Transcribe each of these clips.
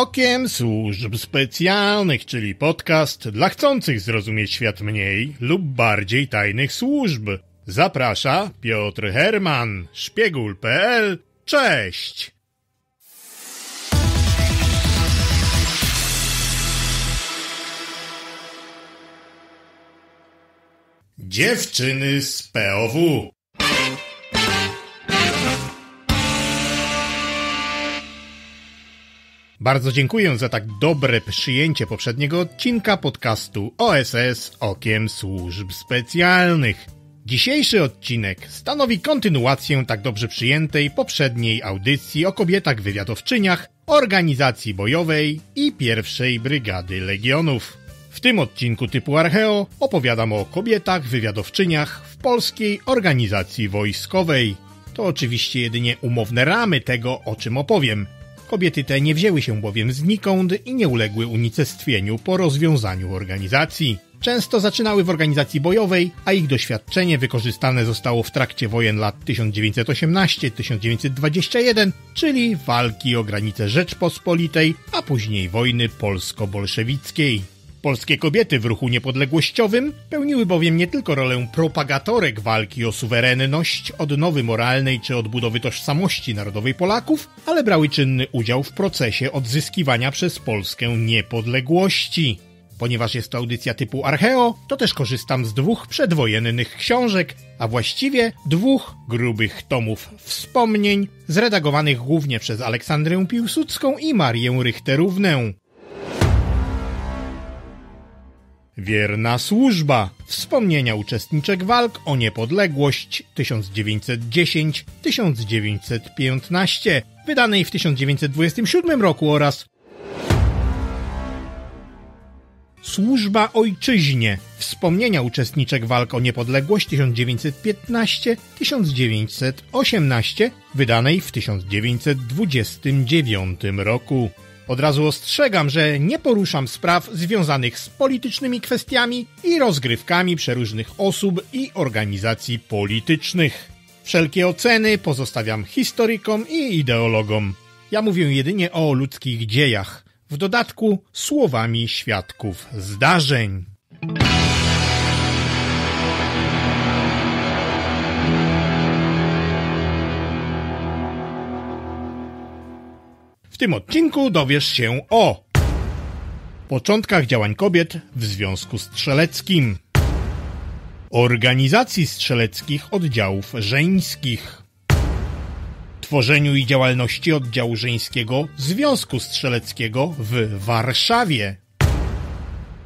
Okiem Służb Specjalnych, czyli podcast dla chcących zrozumieć świat mniej lub bardziej tajnych służb. Zaprasza Piotr Herman, szpiegul.pl. Cześć! Dziewczyny z POW Bardzo dziękuję za tak dobre przyjęcie poprzedniego odcinka podcastu OSS Okiem Służb Specjalnych. Dzisiejszy odcinek stanowi kontynuację tak dobrze przyjętej poprzedniej audycji o kobietach wywiadowczyniach, organizacji bojowej i pierwszej brygady legionów. W tym odcinku typu Archeo opowiadam o kobietach wywiadowczyniach w polskiej organizacji wojskowej. To oczywiście jedynie umowne ramy tego, o czym opowiem – Kobiety te nie wzięły się bowiem znikąd i nie uległy unicestwieniu po rozwiązaniu organizacji. Często zaczynały w organizacji bojowej, a ich doświadczenie wykorzystane zostało w trakcie wojen lat 1918-1921, czyli walki o granice Rzeczpospolitej, a później wojny polsko-bolszewickiej. Polskie kobiety w ruchu niepodległościowym pełniły bowiem nie tylko rolę propagatorek walki o suwerenność, odnowy moralnej czy odbudowy tożsamości narodowej Polaków, ale brały czynny udział w procesie odzyskiwania przez Polskę niepodległości. Ponieważ jest to audycja typu Archeo, to też korzystam z dwóch przedwojennych książek, a właściwie dwóch grubych tomów wspomnień, zredagowanych głównie przez Aleksandrę Piłsudską i Marię Richterównę. Wierna służba. Wspomnienia uczestniczek walk o niepodległość 1910-1915, wydanej w 1927 roku oraz Służba ojczyźnie. Wspomnienia uczestniczek walk o niepodległość 1915-1918, wydanej w 1929 roku. Od razu ostrzegam, że nie poruszam spraw związanych z politycznymi kwestiami i rozgrywkami przeróżnych osób i organizacji politycznych. Wszelkie oceny pozostawiam historykom i ideologom. Ja mówię jedynie o ludzkich dziejach, w dodatku słowami świadków zdarzeń. Tym odcinku dowiesz się o początkach działań kobiet w Związku Strzeleckim, organizacji strzeleckich oddziałów żeńskich, tworzeniu i działalności oddziału żeńskiego Związku Strzeleckiego w Warszawie,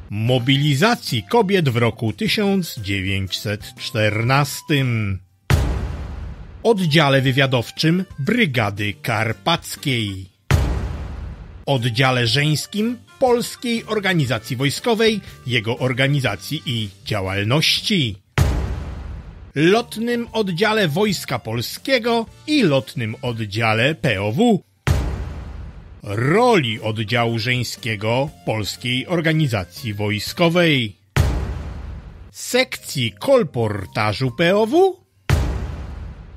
mobilizacji kobiet w roku 1914, oddziale wywiadowczym Brygady Karpackiej, oddziale żeńskim Polskiej Organizacji Wojskowej, jego organizacji i działalności, lotnym oddziale Wojska Polskiego i lotnym oddziale POW, roli oddziału żeńskiego Polskiej Organizacji Wojskowej, sekcji kolportażu POW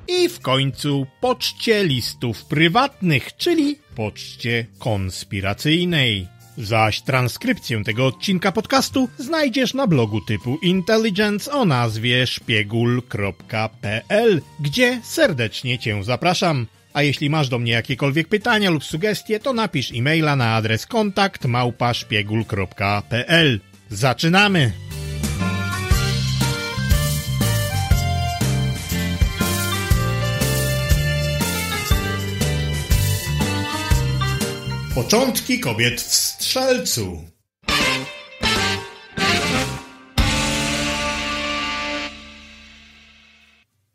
i w końcu poczcie listów prywatnych, czyli poczcie konspiracyjnej. Zaś transkrypcję tego odcinka podcastu znajdziesz na blogu typu Intelligence o nazwie szpiegul.pl, gdzie serdecznie Cię zapraszam. A jeśli masz do mnie jakiekolwiek pytania lub sugestie, to napisz e-maila na adres kontakt małpaszpiegul.pl. Zaczynamy! Początki kobiet w Strzelcu.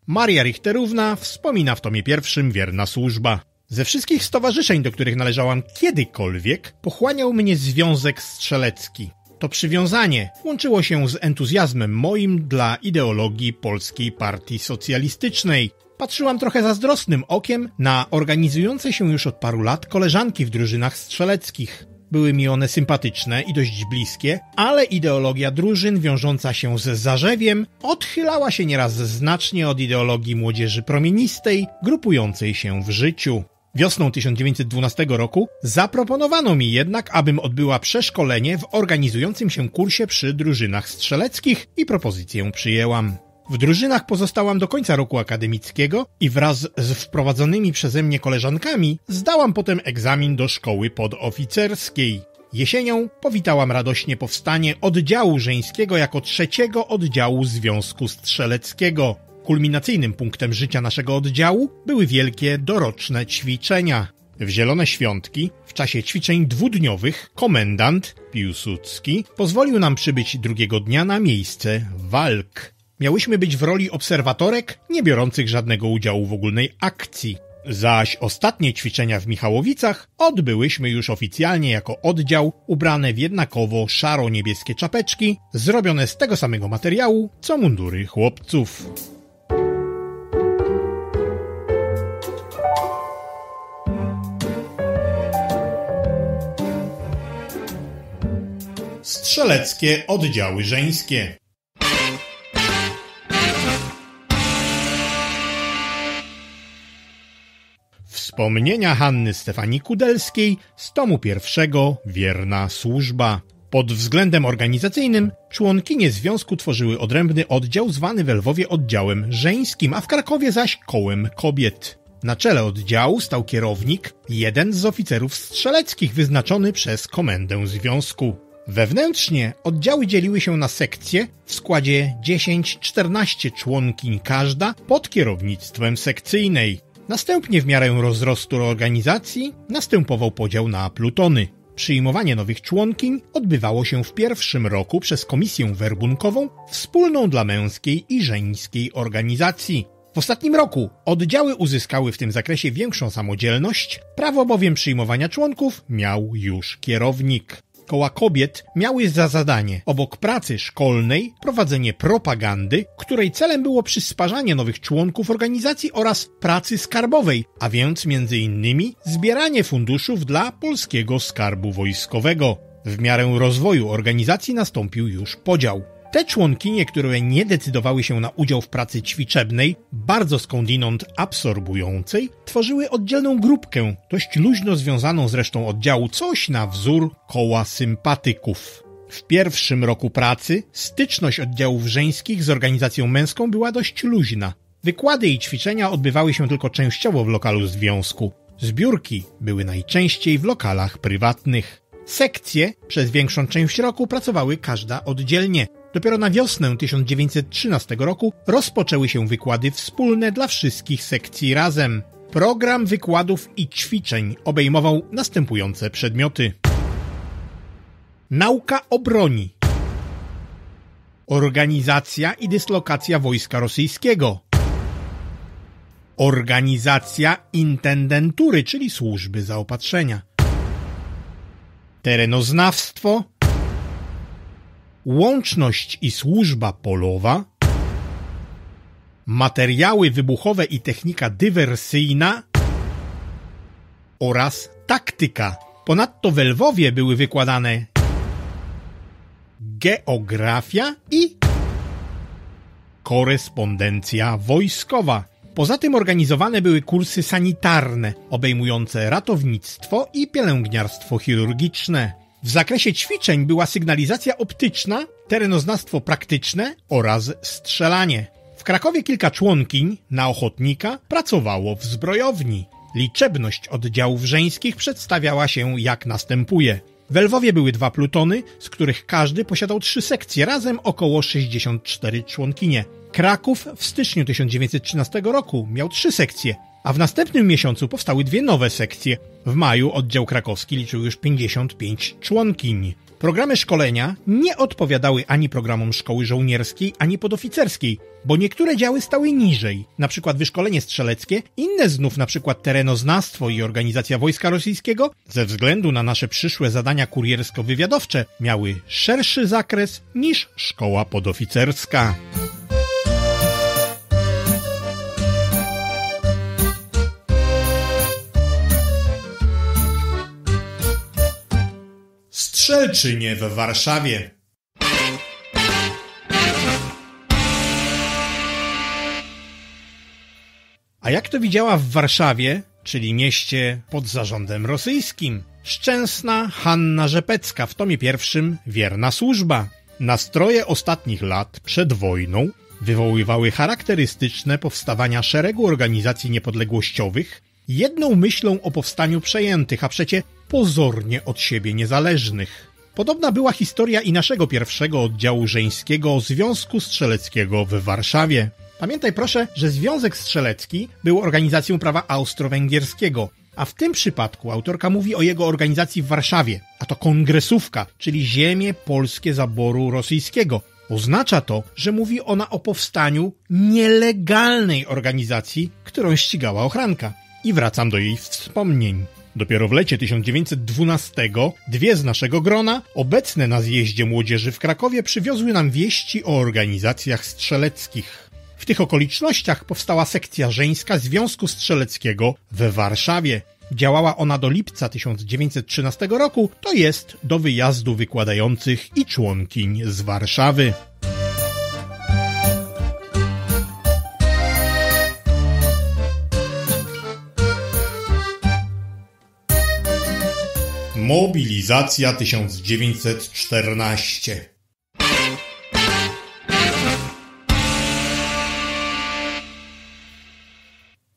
Maria Richterówna wspomina w tomie pierwszym Wierna Służba. Ze wszystkich stowarzyszeń, do których należałam kiedykolwiek, pochłaniał mnie Związek Strzelecki. To przywiązanie łączyło się z entuzjazmem moim dla ideologii Polskiej Partii Socjalistycznej, Patrzyłam trochę zazdrosnym okiem na organizujące się już od paru lat koleżanki w drużynach strzeleckich. Były mi one sympatyczne i dość bliskie, ale ideologia drużyn wiążąca się z zarzewiem odchylała się nieraz znacznie od ideologii młodzieży promienistej, grupującej się w życiu. Wiosną 1912 roku zaproponowano mi jednak, abym odbyła przeszkolenie w organizującym się kursie przy drużynach strzeleckich i propozycję przyjęłam. W drużynach pozostałam do końca roku akademickiego i wraz z wprowadzonymi przeze mnie koleżankami zdałam potem egzamin do szkoły podoficerskiej. Jesienią powitałam radośnie powstanie oddziału żeńskiego jako trzeciego oddziału Związku Strzeleckiego. Kulminacyjnym punktem życia naszego oddziału były wielkie doroczne ćwiczenia. W Zielone Świątki, w czasie ćwiczeń dwudniowych, komendant Piłsudski pozwolił nam przybyć drugiego dnia na miejsce walk. Miałyśmy być w roli obserwatorek, nie biorących żadnego udziału w ogólnej akcji. Zaś ostatnie ćwiczenia w Michałowicach odbyłyśmy już oficjalnie jako oddział, ubrane w jednakowo szaro-niebieskie czapeczki, zrobione z tego samego materiału, co mundury chłopców. Strzeleckie oddziały żeńskie Wspomnienia Hanny Stefanii Kudelskiej z tomu pierwszego Wierna służba. Pod względem organizacyjnym członkinie związku tworzyły odrębny oddział zwany w Lwowie oddziałem żeńskim, a w Krakowie zaś kołem kobiet. Na czele oddziału stał kierownik, jeden z oficerów strzeleckich wyznaczony przez komendę związku. Wewnętrznie oddziały dzieliły się na sekcje w składzie 10-14 członkiń każda pod kierownictwem sekcyjnej. Następnie w miarę rozrostu organizacji następował podział na plutony. Przyjmowanie nowych członkiń odbywało się w pierwszym roku przez komisję werbunkową wspólną dla męskiej i żeńskiej organizacji. W ostatnim roku oddziały uzyskały w tym zakresie większą samodzielność, prawo bowiem przyjmowania członków miał już kierownik. Koła kobiet miały za zadanie, obok pracy szkolnej, prowadzenie propagandy, której celem było przysparzanie nowych członków organizacji oraz pracy skarbowej, a więc innymi zbieranie funduszów dla polskiego skarbu wojskowego. W miarę rozwoju organizacji nastąpił już podział. Te członkinie, które nie decydowały się na udział w pracy ćwiczebnej, bardzo skądinąd absorbującej, tworzyły oddzielną grupkę, dość luźno związaną z resztą oddziału, coś na wzór koła sympatyków. W pierwszym roku pracy styczność oddziałów żeńskich z organizacją męską była dość luźna. Wykłady i ćwiczenia odbywały się tylko częściowo w lokalu związku. Zbiórki były najczęściej w lokalach prywatnych. Sekcje przez większą część roku pracowały każda oddzielnie. Dopiero na wiosnę 1913 roku rozpoczęły się wykłady wspólne dla wszystkich sekcji razem. Program wykładów i ćwiczeń obejmował następujące przedmioty. Nauka o broni. Organizacja i dyslokacja wojska rosyjskiego. Organizacja intendentury, czyli służby zaopatrzenia. Terenoznawstwo, łączność i służba polowa, materiały wybuchowe i technika dywersyjna oraz taktyka. Ponadto w Lwowie były wykładane geografia i korespondencja wojskowa. Poza tym organizowane były kursy sanitarne, obejmujące ratownictwo i pielęgniarstwo chirurgiczne. W zakresie ćwiczeń była sygnalizacja optyczna, terenoznawstwo praktyczne oraz strzelanie. W Krakowie kilka członkiń na ochotnika pracowało w zbrojowni. Liczebność oddziałów żeńskich przedstawiała się jak następuje. W Lwowie były dwa plutony, z których każdy posiadał trzy sekcje, razem około 64 członkinie. Kraków w styczniu 1913 roku miał trzy sekcje, a w następnym miesiącu powstały dwie nowe sekcje. W maju oddział krakowski liczył już 55 członkiń. Programy szkolenia nie odpowiadały ani programom szkoły żołnierskiej, ani podoficerskiej, bo niektóre działy stały niżej, przykład wyszkolenie strzeleckie, inne znów przykład terenoznawstwo i organizacja wojska rosyjskiego, ze względu na nasze przyszłe zadania kuriersko-wywiadowcze, miały szerszy zakres niż szkoła podoficerska. Strzelczynie w Warszawie. A jak to widziała w Warszawie, czyli mieście pod zarządem rosyjskim. Szczęsna Hanna Rzepecka w tomie pierwszym Wierna służba. Nastroje ostatnich lat przed wojną wywoływały charakterystyczne powstawania szeregu organizacji niepodległościowych, jedną myślą o powstaniu przejętych, a przecie pozornie od siebie niezależnych. Podobna była historia i naszego pierwszego oddziału żeńskiego Związku Strzeleckiego w Warszawie. Pamiętaj proszę, że Związek Strzelecki był organizacją prawa austro-węgierskiego, a w tym przypadku autorka mówi o jego organizacji w Warszawie, a to kongresówka, czyli ziemie polskie zaboru rosyjskiego. Oznacza to, że mówi ona o powstaniu nielegalnej organizacji, którą ścigała ochranka. I wracam do jej wspomnień. Dopiero w lecie 1912 dwie z naszego grona, obecne na zjeździe młodzieży w Krakowie, przywiozły nam wieści o organizacjach strzeleckich. W tych okolicznościach powstała sekcja żeńska Związku Strzeleckiego we Warszawie. Działała ona do lipca 1913 roku, to jest do wyjazdu wykładających i członkiń z Warszawy. Mobilizacja 1914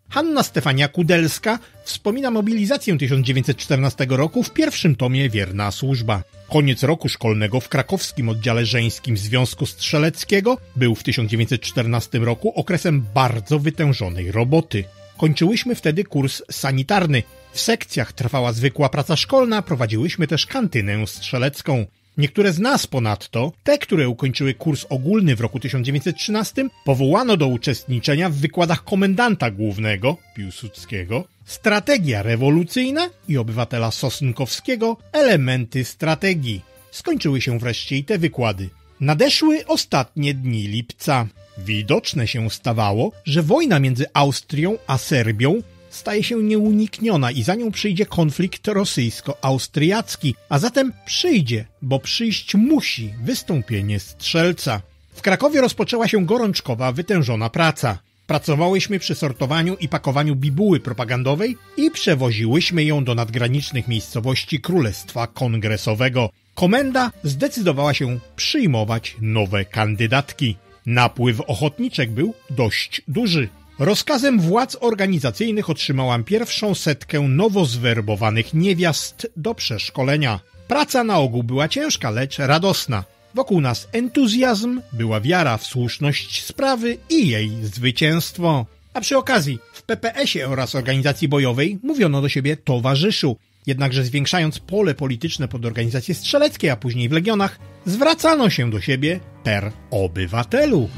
Hanna Stefania Kudelska wspomina mobilizację 1914 roku w pierwszym tomie Wierna Służba. Koniec roku szkolnego w krakowskim oddziale żeńskim Związku Strzeleckiego był w 1914 roku okresem bardzo wytężonej roboty. Kończyłyśmy wtedy kurs sanitarny. W sekcjach trwała zwykła praca szkolna, prowadziłyśmy też kantynę strzelecką. Niektóre z nas ponadto, te, które ukończyły kurs ogólny w roku 1913, powołano do uczestniczenia w wykładach komendanta głównego, Piłsudskiego, strategia rewolucyjna i obywatela Sosnkowskiego, elementy strategii. Skończyły się wreszcie i te wykłady. Nadeszły ostatnie dni lipca. Widoczne się stawało, że wojna między Austrią a Serbią staje się nieunikniona i za nią przyjdzie konflikt rosyjsko-austriacki, a zatem przyjdzie, bo przyjść musi wystąpienie strzelca. W Krakowie rozpoczęła się gorączkowa, wytężona praca. Pracowałyśmy przy sortowaniu i pakowaniu bibuły propagandowej i przewoziłyśmy ją do nadgranicznych miejscowości Królestwa Kongresowego. Komenda zdecydowała się przyjmować nowe kandydatki. Napływ ochotniczek był dość duży. Rozkazem władz organizacyjnych otrzymałam pierwszą setkę nowo zwerbowanych niewiast do przeszkolenia. Praca na ogół była ciężka, lecz radosna. Wokół nas entuzjazm, była wiara w słuszność sprawy i jej zwycięstwo. A przy okazji, w PPS-ie oraz organizacji bojowej mówiono do siebie towarzyszu. Jednakże zwiększając pole polityczne pod organizacje strzeleckie, a później w legionach, zwracano się do siebie per obywatelu.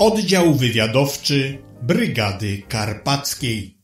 Oddział Wywiadowczy Brygady Karpackiej.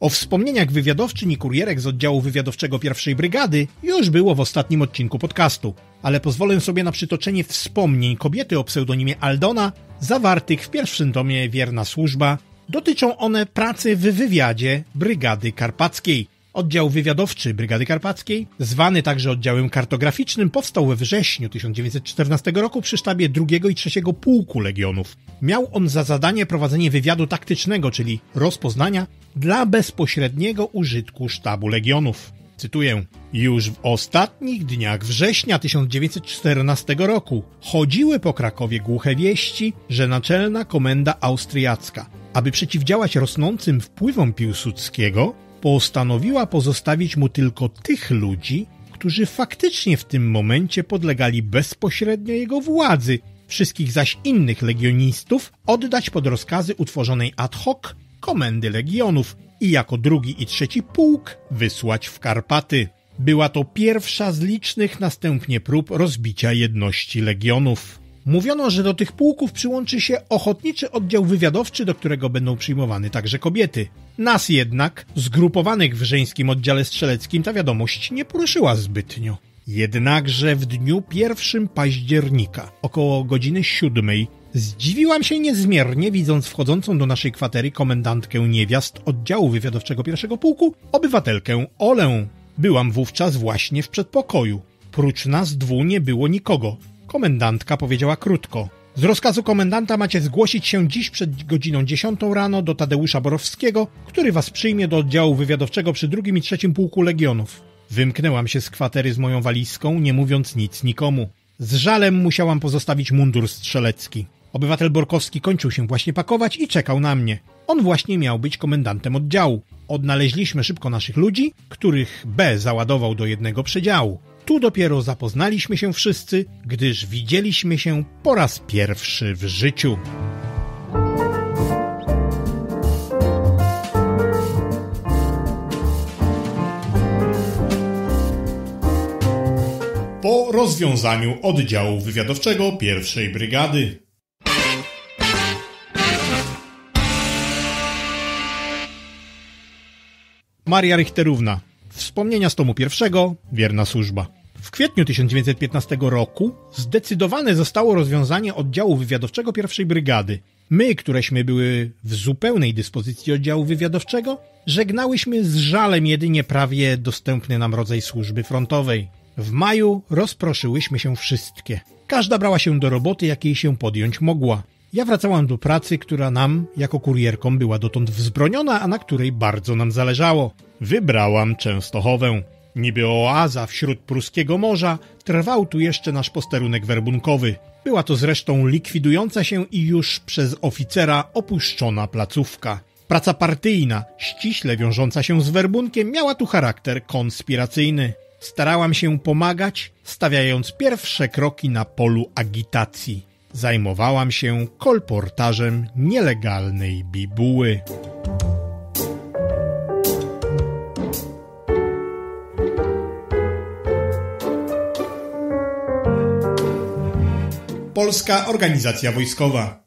O wspomnieniach wywiadowczyń i kurierek z oddziału wywiadowczego pierwszej brygady już było w ostatnim odcinku podcastu, ale pozwolę sobie na przytoczenie wspomnień kobiety o pseudonimie Aldona, zawartych w pierwszym tomie Wierna Służba. Dotyczą one pracy w wywiadzie Brygady Karpackiej, Oddział wywiadowczy Brygady Karpackiej, zwany także oddziałem kartograficznym, powstał we wrześniu 1914 roku przy sztabie II i III Pułku Legionów. Miał on za zadanie prowadzenie wywiadu taktycznego, czyli rozpoznania, dla bezpośredniego użytku sztabu Legionów. Cytuję: Już w ostatnich dniach września 1914 roku chodziły po Krakowie głuche wieści, że naczelna komenda austriacka, aby przeciwdziałać rosnącym wpływom Piłsudskiego, postanowiła pozostawić mu tylko tych ludzi, którzy faktycznie w tym momencie podlegali bezpośrednio jego władzy, wszystkich zaś innych legionistów oddać pod rozkazy utworzonej ad hoc komendy legionów i jako drugi i trzeci pułk wysłać w Karpaty. Była to pierwsza z licznych następnie prób rozbicia jedności legionów. Mówiono, że do tych pułków przyłączy się ochotniczy oddział wywiadowczy, do którego będą przyjmowane także kobiety. Nas jednak, zgrupowanych w żeńskim oddziale strzeleckim, ta wiadomość nie poruszyła zbytnio. Jednakże w dniu 1 października, około godziny 7, Zdziwiłam się niezmiernie, widząc wchodzącą do naszej kwatery komendantkę niewiast oddziału wywiadowczego pierwszego pułku, obywatelkę Olę. Byłam wówczas właśnie w przedpokoju. Prócz nas dwu nie było nikogo. Komendantka powiedziała krótko. Z rozkazu komendanta macie zgłosić się dziś przed godziną 10 rano do Tadeusza Borowskiego, który was przyjmie do oddziału wywiadowczego przy drugim i trzecim pułku legionów. Wymknęłam się z kwatery z moją walizką, nie mówiąc nic nikomu. Z żalem musiałam pozostawić mundur strzelecki. Obywatel Borkowski kończył się właśnie pakować i czekał na mnie. On właśnie miał być komendantem oddziału. Odnaleźliśmy szybko naszych ludzi, których B załadował do jednego przedziału. Tu dopiero zapoznaliśmy się wszyscy, gdyż widzieliśmy się po raz pierwszy w życiu. Po rozwiązaniu oddziału wywiadowczego pierwszej brygady Maria Richterówna. Wspomnienia z tomu pierwszego, wierna służba. W kwietniu 1915 roku zdecydowane zostało rozwiązanie oddziału wywiadowczego pierwszej brygady. My, któreśmy były w zupełnej dyspozycji oddziału wywiadowczego, żegnałyśmy z żalem jedynie prawie dostępny nam rodzaj służby frontowej. W maju rozproszyłyśmy się wszystkie. Każda brała się do roboty, jakiej się podjąć mogła. Ja wracałam do pracy, która nam, jako kurierką, była dotąd wzbroniona, a na której bardzo nam zależało. Wybrałam Częstochowę. Niby oaza wśród pruskiego morza, trwał tu jeszcze nasz posterunek werbunkowy. Była to zresztą likwidująca się i już przez oficera opuszczona placówka. Praca partyjna, ściśle wiążąca się z werbunkiem, miała tu charakter konspiracyjny. Starałam się pomagać, stawiając pierwsze kroki na polu agitacji. Zajmowałam się kolportażem nielegalnej bibuły. Polska Organizacja Wojskowa.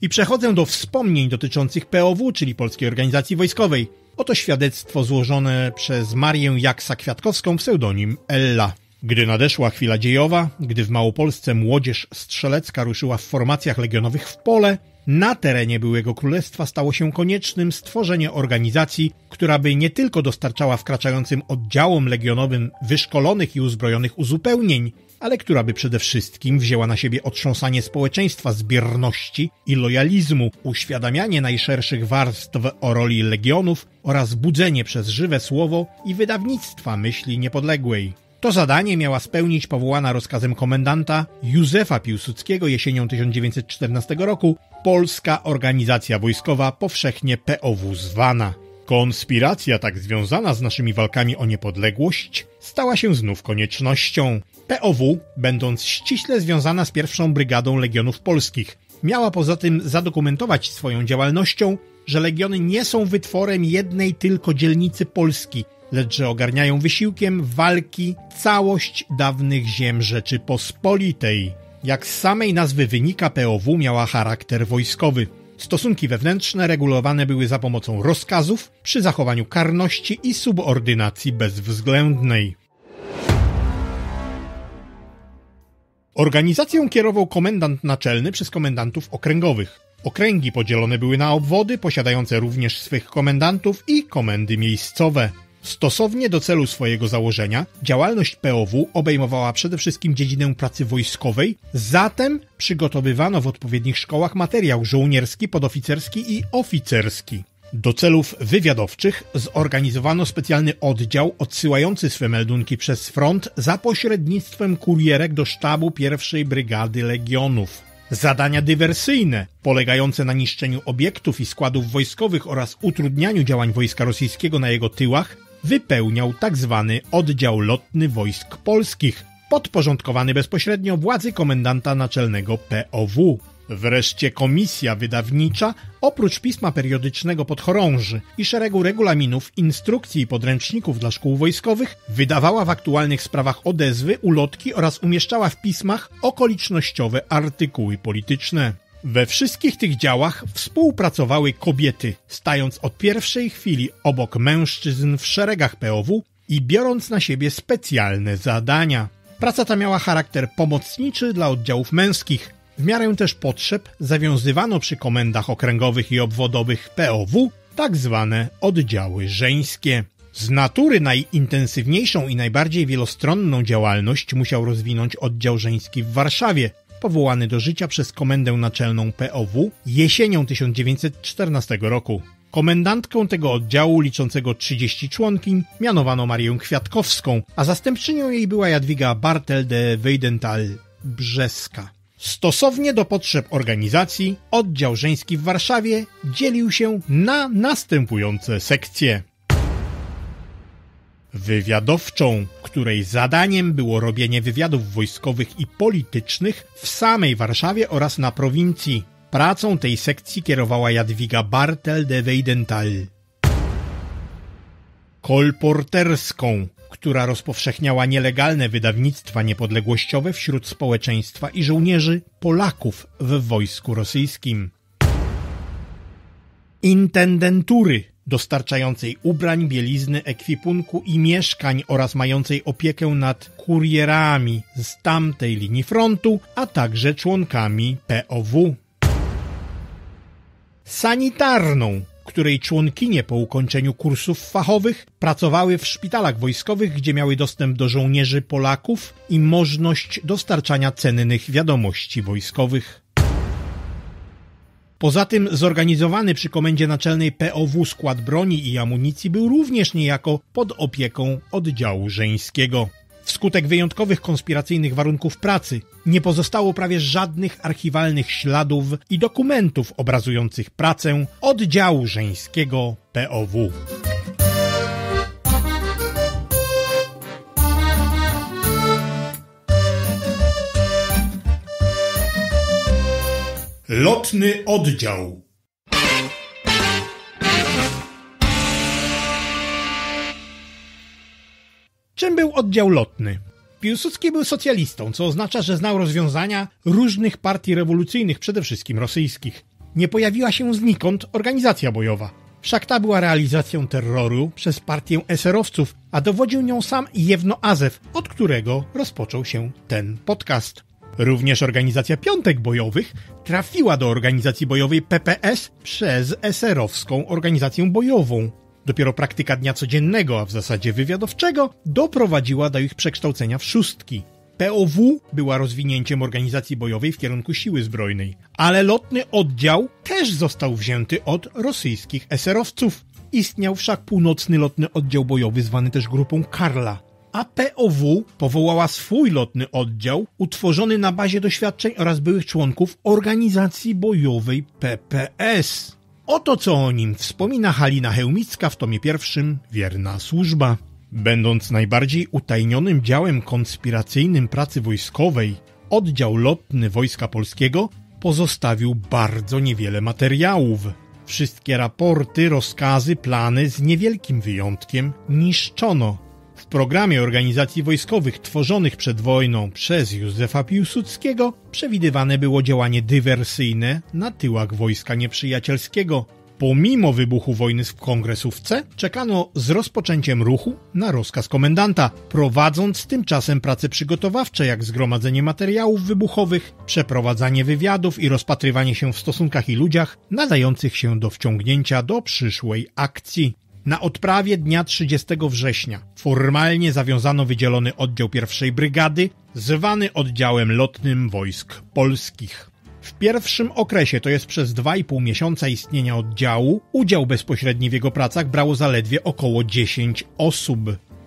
I przechodzę do wspomnień dotyczących POW, czyli Polskiej Organizacji Wojskowej. Oto świadectwo złożone przez Marię Jaksa-Kwiatkowską, pseudonim Ella. Gdy nadeszła chwila dziejowa, gdy w Małopolsce młodzież strzelecka ruszyła w formacjach legionowych w pole, na terenie byłego królestwa stało się koniecznym stworzenie organizacji, która by nie tylko dostarczała wkraczającym oddziałom legionowym wyszkolonych i uzbrojonych uzupełnień, ale która by przede wszystkim wzięła na siebie otrząsanie społeczeństwa z bierności i lojalizmu, uświadamianie najszerszych warstw o roli legionów oraz budzenie przez żywe słowo i wydawnictwa myśli niepodległej. To zadanie miała spełnić powołana rozkazem komendanta Józefa Piłsudskiego jesienią 1914 roku Polska Organizacja Wojskowa powszechnie POW zwana. Konspiracja tak związana z naszymi walkami o niepodległość stała się znów koniecznością. POW, będąc ściśle związana z pierwszą brygadą Legionów Polskich, miała poza tym zadokumentować swoją działalnością, że legiony nie są wytworem jednej tylko dzielnicy Polski, lecz że ogarniają wysiłkiem walki całość dawnych ziem Rzeczypospolitej. Jak z samej nazwy wynika, POW miała charakter wojskowy. Stosunki wewnętrzne regulowane były za pomocą rozkazów przy zachowaniu karności i subordynacji bezwzględnej. Organizacją kierował komendant naczelny przez komendantów okręgowych. Okręgi podzielone były na obwody, posiadające również swych komendantów i komendy miejscowe. Stosownie do celu swojego założenia, działalność POW obejmowała przede wszystkim dziedzinę pracy wojskowej, zatem przygotowywano w odpowiednich szkołach materiał żołnierski, podoficerski i oficerski. Do celów wywiadowczych zorganizowano specjalny oddział odsyłający swe meldunki przez front za pośrednictwem kurierek do sztabu pierwszej brygady legionów. Zadania dywersyjne, polegające na niszczeniu obiektów i składów wojskowych oraz utrudnianiu działań wojska rosyjskiego na jego tyłach, wypełniał tzw. Tak oddział lotny wojsk polskich, podporządkowany bezpośrednio władzy komendanta naczelnego POW. Wreszcie komisja wydawnicza, oprócz pisma periodycznego podchorąży i szeregu regulaminów, instrukcji i podręczników dla szkół wojskowych, wydawała w aktualnych sprawach odezwy, ulotki oraz umieszczała w pismach okolicznościowe artykuły polityczne. We wszystkich tych działach współpracowały kobiety, stając od pierwszej chwili obok mężczyzn w szeregach POW i biorąc na siebie specjalne zadania. Praca ta miała charakter pomocniczy dla oddziałów męskich. W miarę też potrzeb zawiązywano przy komendach okręgowych i obwodowych POW tak zwane oddziały żeńskie. Z natury najintensywniejszą i najbardziej wielostronną działalność musiał rozwinąć oddział żeński w Warszawie, powołany do życia przez Komendę Naczelną POW jesienią 1914 roku. Komendantką tego oddziału, liczącego 30 członkiń, mianowano Marię Kwiatkowską, a zastępczynią jej była Jadwiga Bartel de Weidenthal-Brzeska. Stosownie do potrzeb organizacji, oddział żeński w Warszawie dzielił się na następujące sekcje. Wywiadowczą, której zadaniem było robienie wywiadów wojskowych i politycznych w samej Warszawie oraz na prowincji. Pracą tej sekcji kierowała Jadwiga Bartel de Weidenthal. Kolporterską, która rozpowszechniała nielegalne wydawnictwa niepodległościowe wśród społeczeństwa i żołnierzy Polaków w wojsku rosyjskim. Intendentury, dostarczającej ubrań, bielizny, ekwipunku i mieszkań oraz mającej opiekę nad kurierami z tamtej linii frontu, a także członkami POW. Sanitarną, której członkinie po ukończeniu kursów fachowych pracowały w szpitalach wojskowych, gdzie miały dostęp do żołnierzy Polaków i możliwość dostarczania cennych wiadomości wojskowych. Poza tym zorganizowany przy Komendzie Naczelnej POW skład broni i amunicji był również niejako pod opieką oddziału żeńskiego. Wskutek wyjątkowych konspiracyjnych warunków pracy nie pozostało prawie żadnych archiwalnych śladów i dokumentów obrazujących pracę oddziału żeńskiego POW. Lotny oddział Czym był oddział lotny? Piłsudski był socjalistą, co oznacza, że znał rozwiązania różnych partii rewolucyjnych, przede wszystkim rosyjskich. Nie pojawiła się znikąd organizacja bojowa. Wszak ta była realizacją terroru przez partię eserowców, a dowodził nią sam Jewno Azew, od którego rozpoczął się ten podcast. Również organizacja piątek bojowych trafiła do organizacji bojowej PPS przez eserowską organizację bojową. Dopiero praktyka dnia codziennego, a w zasadzie wywiadowczego, doprowadziła do ich przekształcenia w szóstki. POW była rozwinięciem organizacji bojowej w kierunku siły zbrojnej, ale lotny oddział też został wzięty od rosyjskich eserowców. Istniał wszak północny lotny oddział bojowy zwany też grupą Karla. A POW powołała swój lotny oddział utworzony na bazie doświadczeń oraz byłych członków organizacji bojowej PPS. Oto co o nim wspomina Halina Hełmicka w tomie pierwszym Wierna służba. Będąc najbardziej utajnionym działem konspiracyjnym pracy wojskowej, oddział lotny Wojska Polskiego pozostawił bardzo niewiele materiałów. Wszystkie raporty, rozkazy, plany z niewielkim wyjątkiem niszczono w programie organizacji wojskowych tworzonych przed wojną przez Józefa Piłsudskiego przewidywane było działanie dywersyjne na tyłach wojska nieprzyjacielskiego. Pomimo wybuchu wojny w kongresówce, czekano z rozpoczęciem ruchu na rozkaz komendanta, prowadząc tymczasem prace przygotowawcze, jak zgromadzenie materiałów wybuchowych, przeprowadzanie wywiadów i rozpatrywanie się w stosunkach i ludziach nadających się do wciągnięcia do przyszłej akcji. Na odprawie dnia 30 września formalnie zawiązano wydzielony oddział pierwszej brygady, zwany oddziałem lotnym wojsk polskich. W pierwszym okresie, to jest przez dwa i pół miesiąca istnienia oddziału, udział bezpośredni w jego pracach brało zaledwie około 10 osób.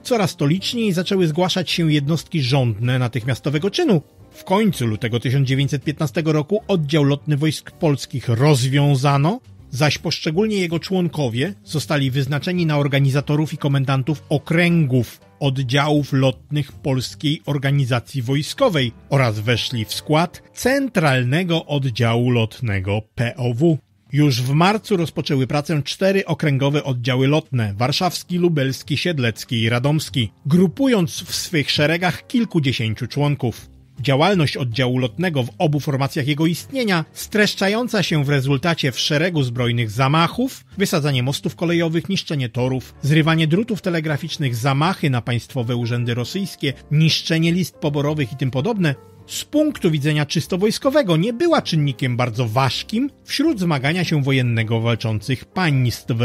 Coraz to liczniej zaczęły zgłaszać się jednostki rządne natychmiastowego czynu. W końcu lutego 1915 roku oddział lotny wojsk polskich rozwiązano, zaś poszczególnie jego członkowie zostali wyznaczeni na organizatorów i komendantów okręgów oddziałów lotnych Polskiej Organizacji Wojskowej oraz weszli w skład Centralnego Oddziału Lotnego POW. Już w marcu rozpoczęły pracę cztery okręgowe oddziały lotne warszawski, lubelski, siedlecki i radomski, grupując w swych szeregach kilkudziesięciu członków. Działalność oddziału lotnego w obu formacjach jego istnienia, streszczająca się w rezultacie w szeregu zbrojnych zamachów, wysadzanie mostów kolejowych, niszczenie torów, zrywanie drutów telegraficznych, zamachy na państwowe urzędy rosyjskie, niszczenie list poborowych i tym podobne, z punktu widzenia czysto wojskowego nie była czynnikiem bardzo ważkim wśród zmagania się wojennego walczących państw.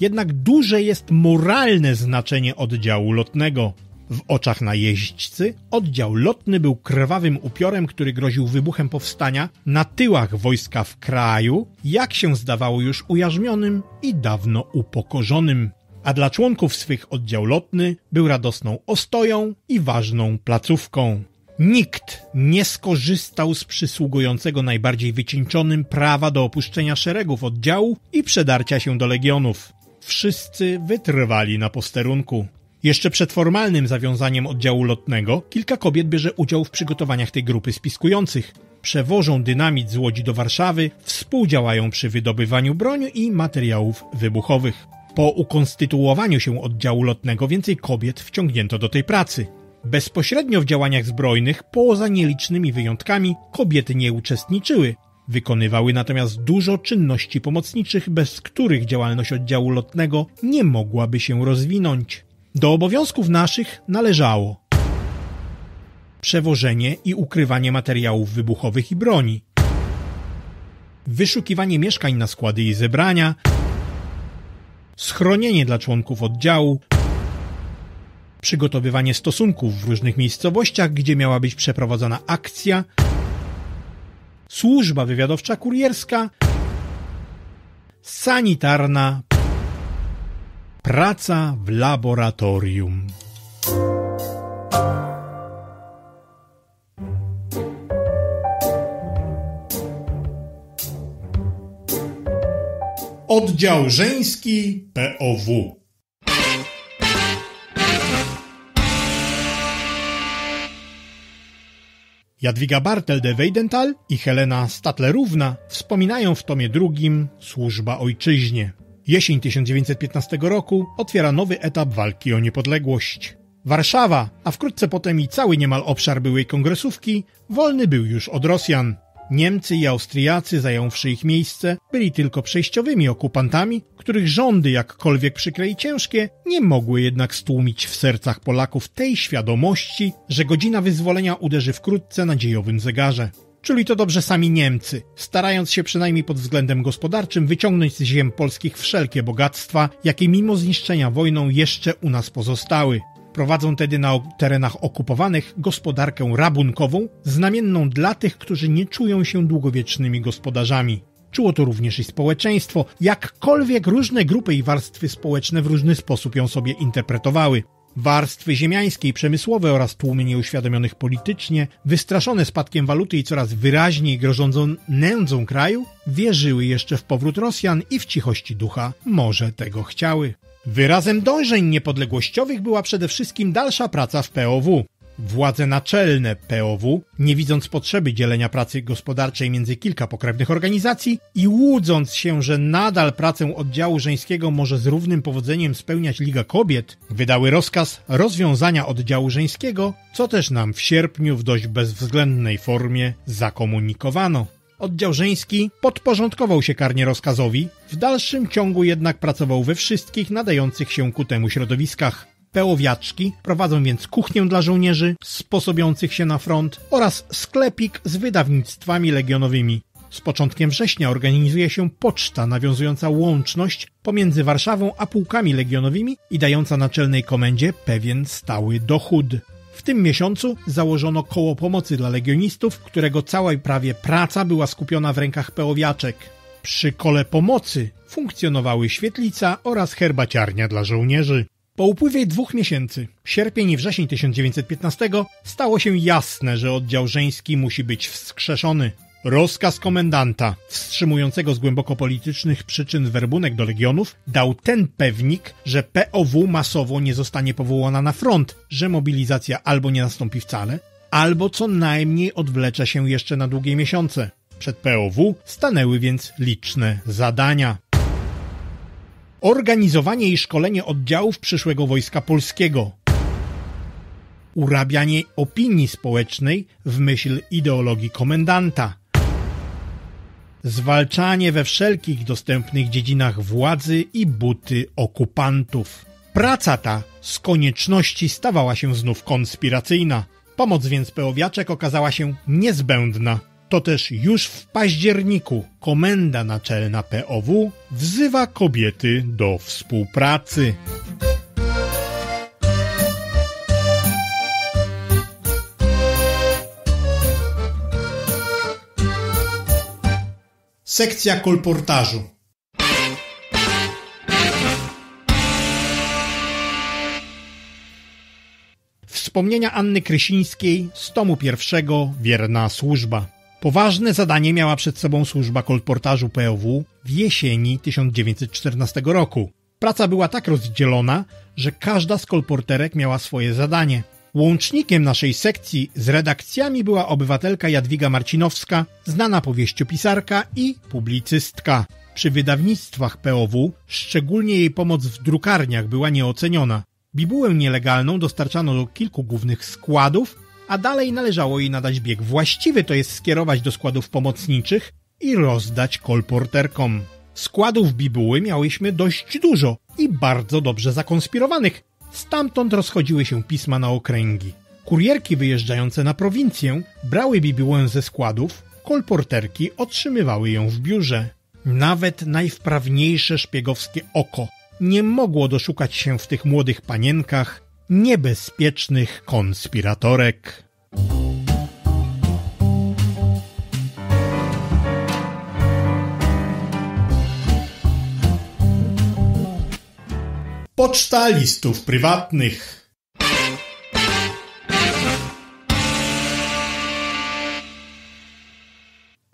Jednak duże jest moralne znaczenie oddziału lotnego. W oczach najeźdźcy oddział lotny był krwawym upiorem, który groził wybuchem powstania na tyłach wojska w kraju, jak się zdawało już ujarzmionym i dawno upokorzonym. A dla członków swych oddział lotny był radosną ostoją i ważną placówką. Nikt nie skorzystał z przysługującego najbardziej wycieńczonym prawa do opuszczenia szeregów oddziału i przedarcia się do legionów. Wszyscy wytrwali na posterunku. Jeszcze przed formalnym zawiązaniem oddziału lotnego kilka kobiet bierze udział w przygotowaniach tej grupy spiskujących. Przewożą dynamit z Łodzi do Warszawy, współdziałają przy wydobywaniu broni i materiałów wybuchowych. Po ukonstytuowaniu się oddziału lotnego więcej kobiet wciągnięto do tej pracy. Bezpośrednio w działaniach zbrojnych, poza nielicznymi wyjątkami, kobiety nie uczestniczyły. Wykonywały natomiast dużo czynności pomocniczych, bez których działalność oddziału lotnego nie mogłaby się rozwinąć. Do obowiązków naszych należało przewożenie i ukrywanie materiałów wybuchowych i broni, wyszukiwanie mieszkań na składy i zebrania, schronienie dla członków oddziału, przygotowywanie stosunków w różnych miejscowościach, gdzie miała być przeprowadzona akcja, służba wywiadowcza kurierska, sanitarna, praca w laboratorium. Oddział żeński POW Jadwiga Bartel de Weidenthal i Helena Statlerówna wspominają w tomie drugim Służba ojczyźnie. Jesień 1915 roku otwiera nowy etap walki o niepodległość. Warszawa, a wkrótce potem i cały niemal obszar byłej kongresówki, wolny był już od Rosjan. Niemcy i Austriacy, zająwszy ich miejsce, byli tylko przejściowymi okupantami, których rządy, jakkolwiek przykre i ciężkie, nie mogły jednak stłumić w sercach Polaków tej świadomości, że godzina wyzwolenia uderzy wkrótce na dziejowym zegarze. Czuli to dobrze sami Niemcy, starając się przynajmniej pod względem gospodarczym wyciągnąć z ziem polskich wszelkie bogactwa, jakie mimo zniszczenia wojną jeszcze u nas pozostały. Prowadzą tedy na terenach okupowanych gospodarkę rabunkową, znamienną dla tych, którzy nie czują się długowiecznymi gospodarzami. Czuło to również i społeczeństwo, jakkolwiek różne grupy i warstwy społeczne w różny sposób ją sobie interpretowały. Warstwy ziemiańskie i przemysłowe oraz tłumy nieuświadomionych politycznie, wystraszone spadkiem waluty i coraz wyraźniej grożącą nędzą kraju, wierzyły jeszcze w powrót Rosjan i w cichości ducha może tego chciały. Wyrazem dążeń niepodległościowych była przede wszystkim dalsza praca w POW. Władze naczelne POW, nie widząc potrzeby dzielenia pracy gospodarczej między kilka pokrewnych organizacji i łudząc się, że nadal pracę oddziału żeńskiego może z równym powodzeniem spełniać Liga Kobiet, wydały rozkaz rozwiązania oddziału żeńskiego, co też nam w sierpniu w dość bezwzględnej formie zakomunikowano. Oddział żeński podporządkował się karnie rozkazowi, w dalszym ciągu jednak pracował we wszystkich nadających się ku temu środowiskach. Pełowiaczki prowadzą więc kuchnię dla żołnierzy sposobiących się na front oraz sklepik z wydawnictwami legionowymi. Z początkiem września organizuje się poczta nawiązująca łączność pomiędzy Warszawą a pułkami legionowymi i dająca naczelnej komendzie pewien stały dochód. W tym miesiącu założono koło pomocy dla legionistów, którego cała prawie praca była skupiona w rękach pełowiaczek. Przy kole pomocy funkcjonowały świetlica oraz herbaciarnia dla żołnierzy. Po upływie dwóch miesięcy, sierpień i wrzesień 1915, stało się jasne, że oddział żeński musi być wskrzeszony. Rozkaz komendanta, wstrzymującego z głęboko politycznych przyczyn werbunek do legionów, dał ten pewnik, że POW masowo nie zostanie powołana na front, że mobilizacja albo nie nastąpi wcale, albo co najmniej odwlecze się jeszcze na długie miesiące. Przed POW stanęły więc liczne zadania. Organizowanie i szkolenie oddziałów przyszłego Wojska Polskiego, urabianie opinii społecznej w myśl ideologii komendanta, zwalczanie we wszelkich dostępnych dziedzinach władzy i buty okupantów. Praca ta z konieczności stawała się znów konspiracyjna. Pomoc więc peowiaczek okazała się niezbędna. To też już w październiku Komenda Naczelna POW wzywa kobiety do współpracy. Sekcja kolportażu. Wspomnienia Anny Krysińskiej z tomu pierwszego Wierna służba. Poważne zadanie miała przed sobą służba kolportażu POW w jesieni 1914 roku. Praca była tak rozdzielona, że każda z kolporterek miała swoje zadanie. Łącznikiem naszej sekcji z redakcjami była obywatelka Jadwiga Marcinowska, znana powieściopisarka i publicystka. Przy wydawnictwach POW szczególnie jej pomoc w drukarniach była nieoceniona. Bibułę nielegalną dostarczano do kilku głównych składów, a dalej należało jej nadać bieg właściwy, to jest skierować do składów pomocniczych i rozdać kolporterkom. Składów bibuły miałyśmy dość dużo i bardzo dobrze zakonspirowanych, Stamtąd rozchodziły się pisma na okręgi. Kurierki wyjeżdżające na prowincję brały bibułę ze składów, kolporterki otrzymywały ją w biurze. Nawet najwprawniejsze szpiegowskie oko nie mogło doszukać się w tych młodych panienkach niebezpiecznych konspiratorek. Poczta listów prywatnych.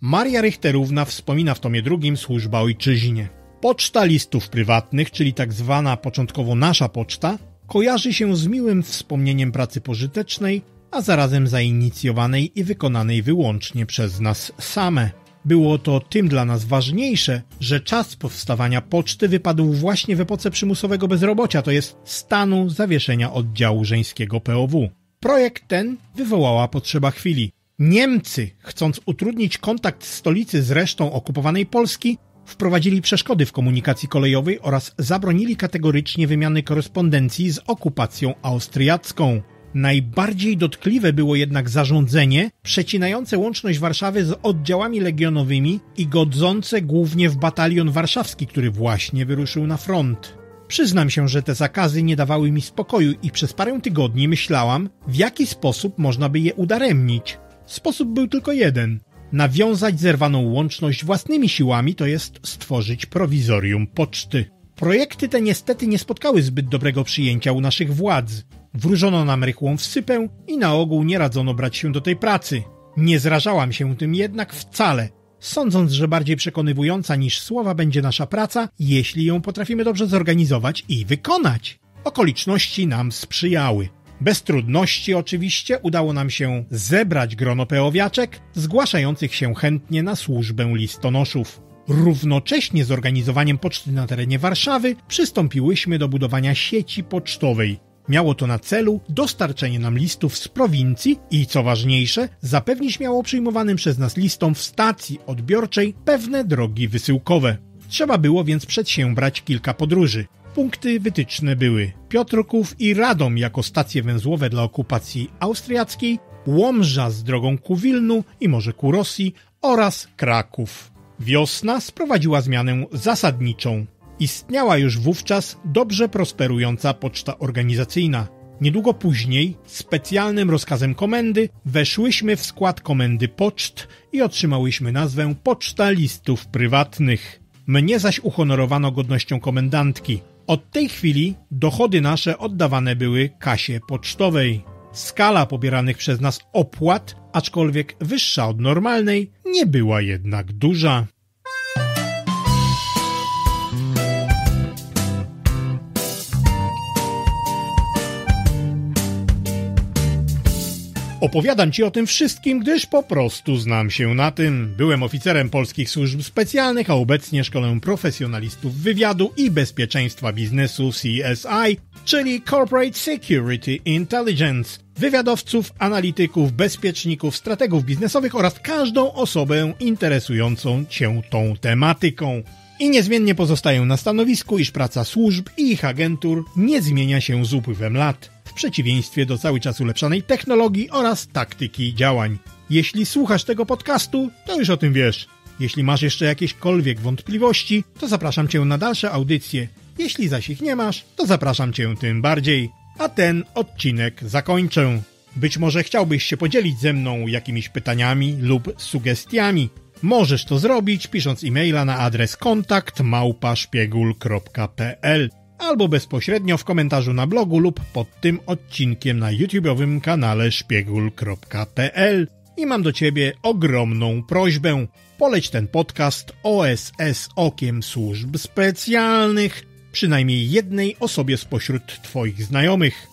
Maria Richterówna wspomina w tomie drugim służba ojczyźnie. Poczta listów prywatnych, czyli tak zwana początkowo nasza poczta, kojarzy się z miłym wspomnieniem pracy pożytecznej, a zarazem zainicjowanej i wykonanej wyłącznie przez nas same. Było to tym dla nas ważniejsze, że czas powstawania poczty wypadł właśnie w epoce przymusowego bezrobocia, to jest stanu zawieszenia oddziału żeńskiego POW. Projekt ten wywołała potrzeba chwili. Niemcy, chcąc utrudnić kontakt stolicy z resztą okupowanej Polski, wprowadzili przeszkody w komunikacji kolejowej oraz zabronili kategorycznie wymiany korespondencji z okupacją austriacką. Najbardziej dotkliwe było jednak zarządzenie przecinające łączność Warszawy z oddziałami legionowymi i godzące głównie w batalion warszawski, który właśnie wyruszył na front. Przyznam się, że te zakazy nie dawały mi spokoju i przez parę tygodni myślałam, w jaki sposób można by je udaremnić. Sposób był tylko jeden. Nawiązać zerwaną łączność własnymi siłami, to jest stworzyć prowizorium poczty. Projekty te niestety nie spotkały zbyt dobrego przyjęcia u naszych władz. Wróżono nam rychłą wsypę i na ogół nie radzono brać się do tej pracy. Nie zrażałam się tym jednak wcale, sądząc, że bardziej przekonywująca niż słowa będzie nasza praca, jeśli ją potrafimy dobrze zorganizować i wykonać. Okoliczności nam sprzyjały. Bez trudności oczywiście udało nam się zebrać grono peowiaczek zgłaszających się chętnie na służbę listonoszów. Równocześnie z organizowaniem poczty na terenie Warszawy przystąpiłyśmy do budowania sieci pocztowej, Miało to na celu dostarczenie nam listów z prowincji i, co ważniejsze, zapewnić miało przyjmowanym przez nas listom w stacji odbiorczej pewne drogi wysyłkowe. Trzeba było więc przedsiębrać kilka podróży. Punkty wytyczne były Piotrków i Radom jako stacje węzłowe dla okupacji austriackiej, Łomża z drogą ku Wilnu i może ku Rosji oraz Kraków. Wiosna sprowadziła zmianę zasadniczą. Istniała już wówczas dobrze prosperująca poczta organizacyjna. Niedługo później, specjalnym rozkazem komendy, weszłyśmy w skład komendy poczt i otrzymałyśmy nazwę Poczta Listów Prywatnych. Mnie zaś uhonorowano godnością komendantki. Od tej chwili dochody nasze oddawane były kasie pocztowej. Skala pobieranych przez nas opłat, aczkolwiek wyższa od normalnej, nie była jednak duża. Opowiadam Ci o tym wszystkim, gdyż po prostu znam się na tym. Byłem oficerem polskich służb specjalnych, a obecnie szkolę profesjonalistów wywiadu i bezpieczeństwa biznesu CSI, czyli Corporate Security Intelligence, wywiadowców, analityków, bezpieczników, strategów biznesowych oraz każdą osobę interesującą Cię tą tematyką. I niezmiennie pozostaję na stanowisku, iż praca służb i ich agentur nie zmienia się z upływem lat przeciwieństwie do cały czas ulepszanej technologii oraz taktyki działań. Jeśli słuchasz tego podcastu, to już o tym wiesz. Jeśli masz jeszcze jakiekolwiek wątpliwości, to zapraszam Cię na dalsze audycje. Jeśli zaś ich nie masz, to zapraszam Cię tym bardziej. A ten odcinek zakończę. Być może chciałbyś się podzielić ze mną jakimiś pytaniami lub sugestiami. Możesz to zrobić pisząc e-maila na adres kontakt małpaszpiegul.pl albo bezpośrednio w komentarzu na blogu lub pod tym odcinkiem na YouTube'owym kanale szpiegul.pl. I mam do Ciebie ogromną prośbę. Poleć ten podcast OSS okiem służb specjalnych przynajmniej jednej osobie spośród Twoich znajomych.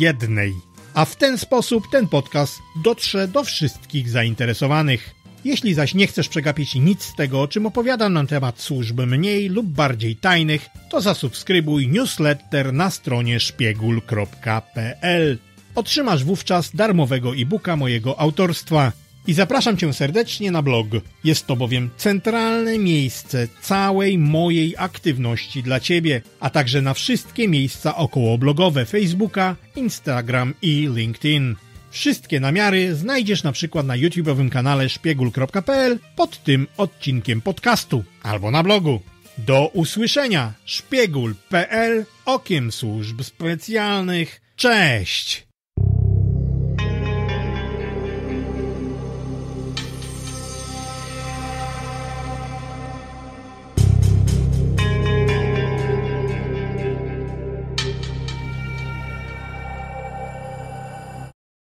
Jednej. A w ten sposób ten podcast dotrze do wszystkich zainteresowanych. Jeśli zaś nie chcesz przegapić nic z tego, o czym opowiadam na temat służb mniej lub bardziej tajnych, to zasubskrybuj newsletter na stronie szpiegul.pl. Otrzymasz wówczas darmowego e-booka mojego autorstwa. I zapraszam Cię serdecznie na blog. Jest to bowiem centralne miejsce całej mojej aktywności dla Ciebie, a także na wszystkie miejsca okołoblogowe Facebooka, Instagram i LinkedIn. Wszystkie namiary znajdziesz na przykład na YouTube'owym kanale szpiegul.pl pod tym odcinkiem podcastu albo na blogu. Do usłyszenia! Szpiegul.pl Okiem służb specjalnych. Cześć!